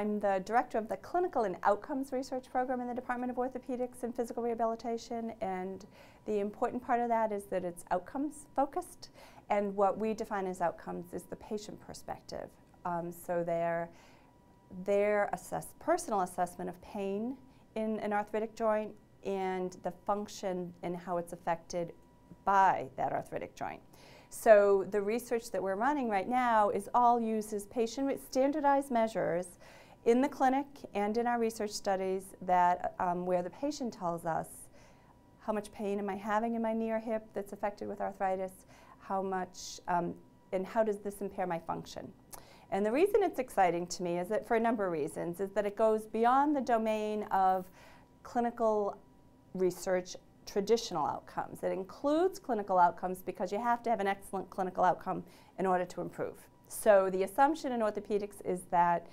I'm the director of the Clinical and Outcomes Research Program in the Department of Orthopedics and Physical Rehabilitation, and the important part of that is that it's outcomes focused, and what we define as outcomes is the patient perspective. Um, so their, their assess, personal assessment of pain in an arthritic joint and the function and how it's affected by that arthritic joint. So the research that we're running right now is all uses patient with standardized measures in the clinic and in our research studies that um, where the patient tells us how much pain am I having in my knee or hip that's affected with arthritis, how much, um, and how does this impair my function. And the reason it's exciting to me is that for a number of reasons, is that it goes beyond the domain of clinical research traditional outcomes. It includes clinical outcomes because you have to have an excellent clinical outcome in order to improve. So the assumption in orthopedics is that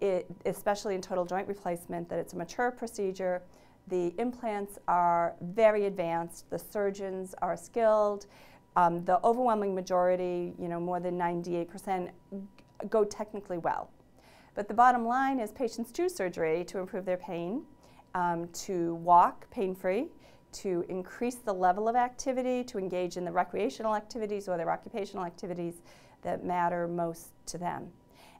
it, especially in total joint replacement, that it's a mature procedure. The implants are very advanced. The surgeons are skilled. Um, the overwhelming majority, you know, more than 98%, go technically well. But the bottom line is patients choose surgery to improve their pain, um, to walk pain-free, to increase the level of activity, to engage in the recreational activities or their occupational activities that matter most to them.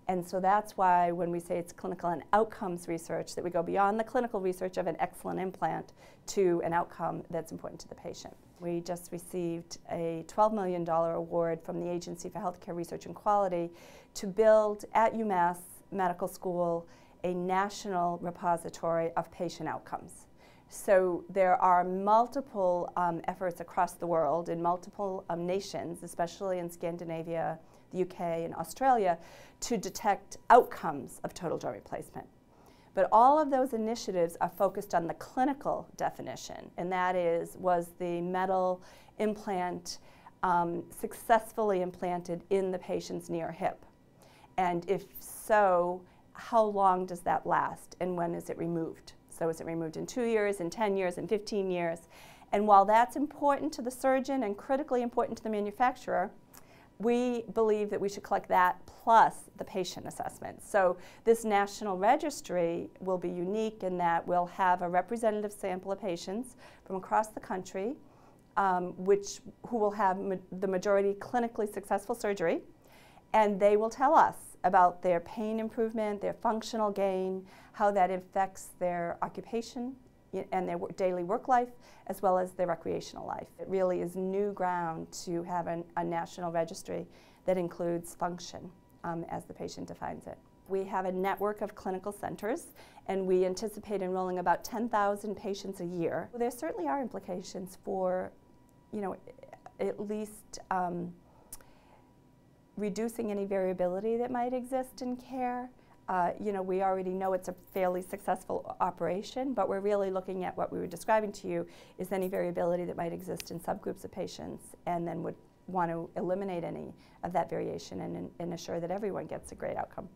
And so that's why when we say it's clinical and outcomes research, that we go beyond the clinical research of an excellent implant to an outcome that's important to the patient. We just received a $12 million award from the Agency for Healthcare Research and Quality to build at UMass Medical School a national repository of patient outcomes. So there are multiple um, efforts across the world in multiple um, nations, especially in Scandinavia, the UK, and Australia, to detect outcomes of total joint replacement. But all of those initiatives are focused on the clinical definition, and that is, was the metal implant um, successfully implanted in the patient's knee or hip? And if so, how long does that last, and when is it removed? So is it removed in two years, in 10 years, in 15 years? And while that's important to the surgeon and critically important to the manufacturer, we believe that we should collect that plus the patient assessment. So this national registry will be unique in that we'll have a representative sample of patients from across the country um, which, who will have ma the majority clinically successful surgery and they will tell us about their pain improvement, their functional gain, how that affects their occupation and their daily work life, as well as their recreational life. It really is new ground to have an, a national registry that includes function um, as the patient defines it. We have a network of clinical centers, and we anticipate enrolling about 10,000 patients a year. There certainly are implications for, you know, at least um, reducing any variability that might exist in care. Uh, you know, we already know it's a fairly successful operation, but we're really looking at what we were describing to you is any variability that might exist in subgroups of patients and then would want to eliminate any of that variation and, and assure that everyone gets a great outcome.